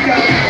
Obrigado.